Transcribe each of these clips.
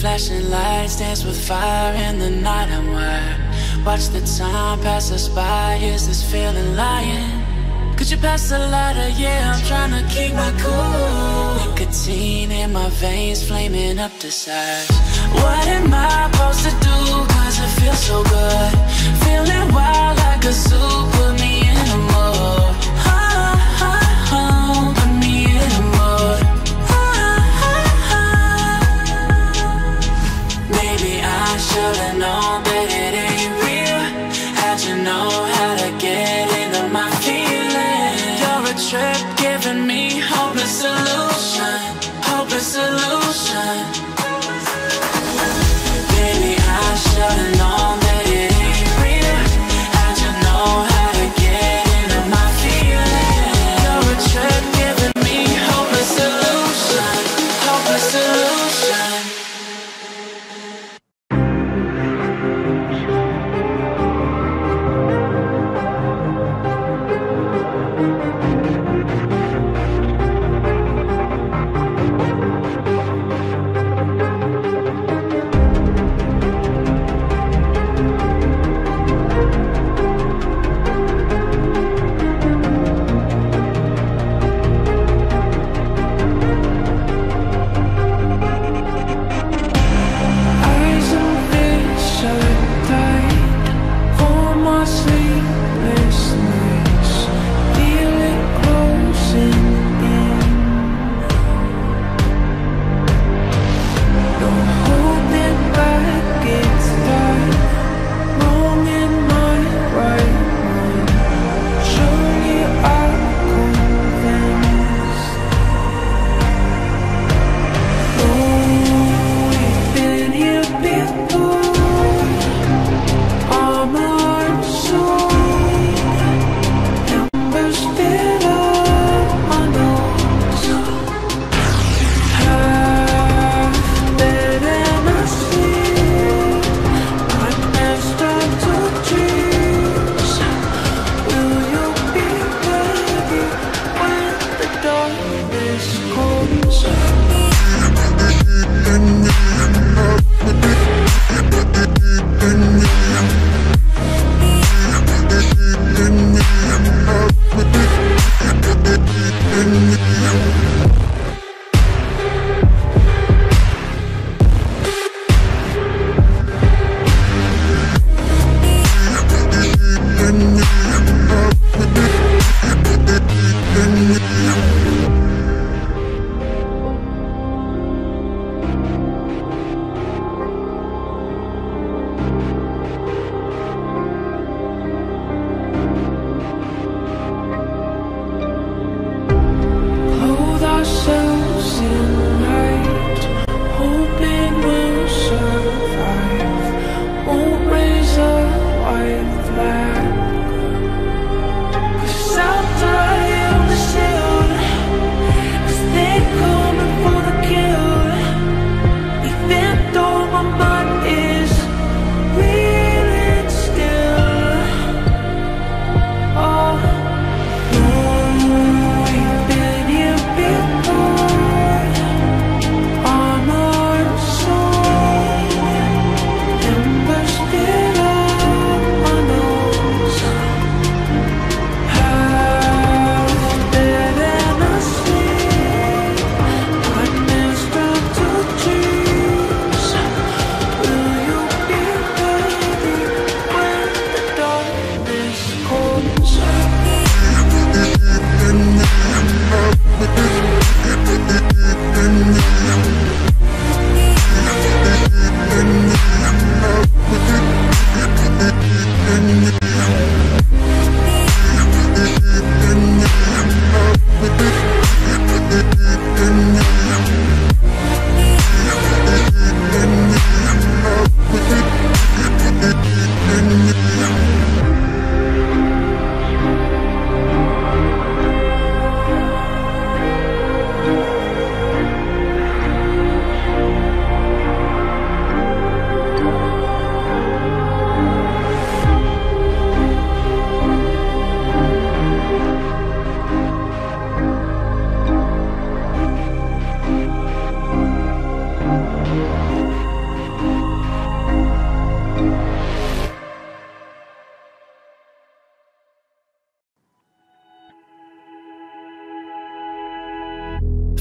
Flashing lights dance with fire in the night. I'm wired. Watch the time pass us by, is this feeling lying? Could you pass the lighter? Yeah, I'm trying to keep my cool. Nicotine in my veins, flaming up the sides What am I supposed to do? Cause it feels so good. Feeling wild like a zoo, put me should've known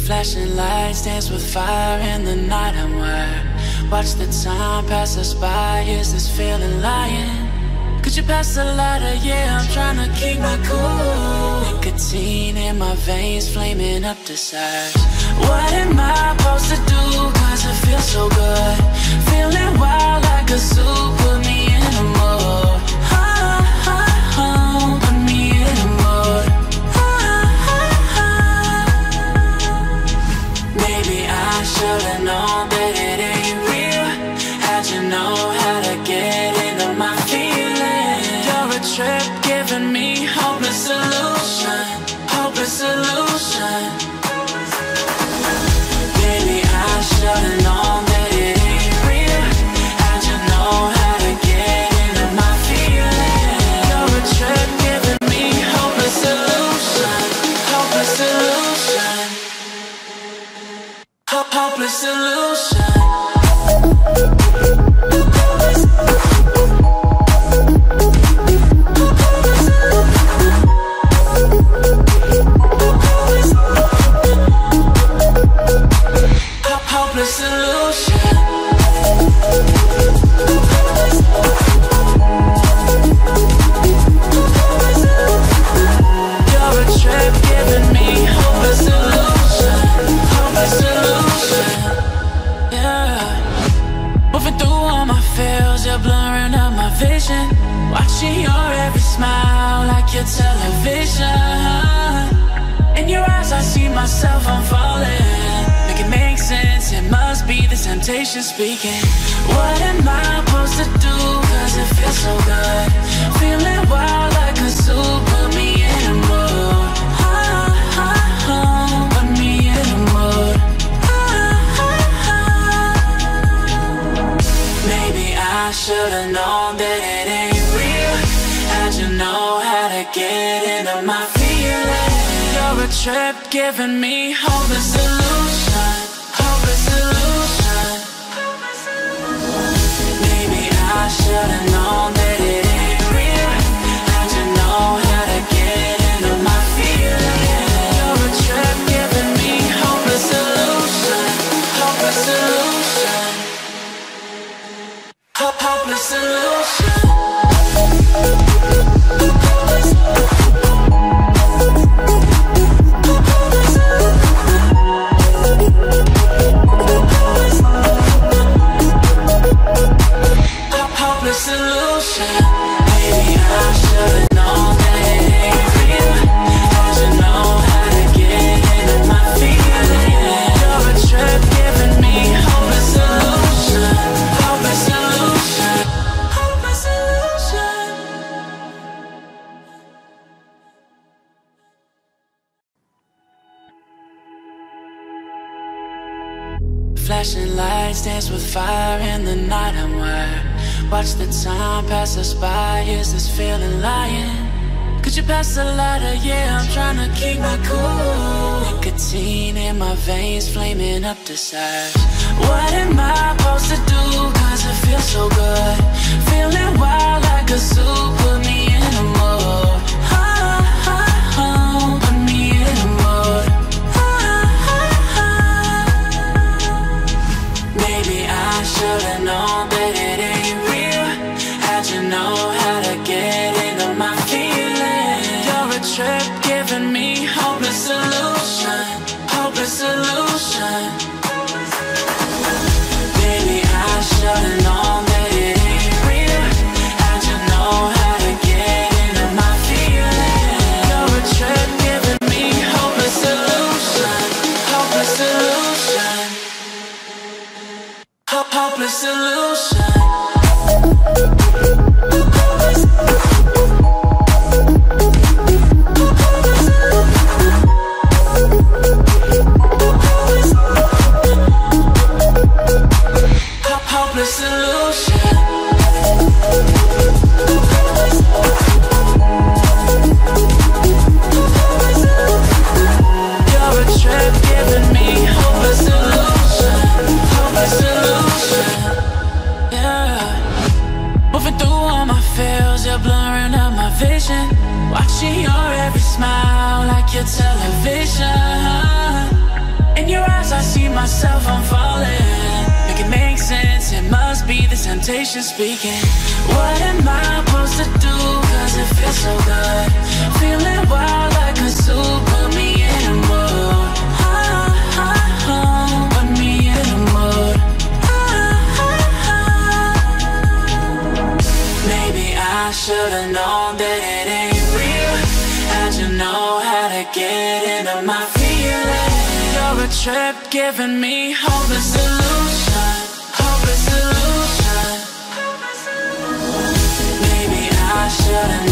Flashing lights dance with fire in the night. I'm wired. Watch the time pass us by, is this feeling lying? Could you pass the lighter? Yeah, I'm trying to keep my cool. Nicotine in my veins, flaming up desires What am I supposed to do? Cause it feels so good. Feeling wild like a zoo. absolute. your television. In your eyes I see myself, I'm falling Make it make sense, it must be the temptation speaking. What am I supposed to do? Cause if trip, giving me all this a fire in the night I'm wired Watch the time pass us by Is this feeling lying? Could you pass the lighter? Yeah, I'm trying to keep my cool Nicotine in my veins Flaming up desires What am I supposed to do? Cause it feels so good Feeling wild like a super. Me vision Watching your every smile like your television. In your eyes I see myself, I'm Make it make sense, it must be the temptation speaking. What am I supposed to do, cause it feels so good. Feeling wild like a zoo, put me in a mood. Put me in a mood. Maybe I should've known how to get into my feelings? You're a trip giving me hopeless solution. Hopeless solution. Maybe I should've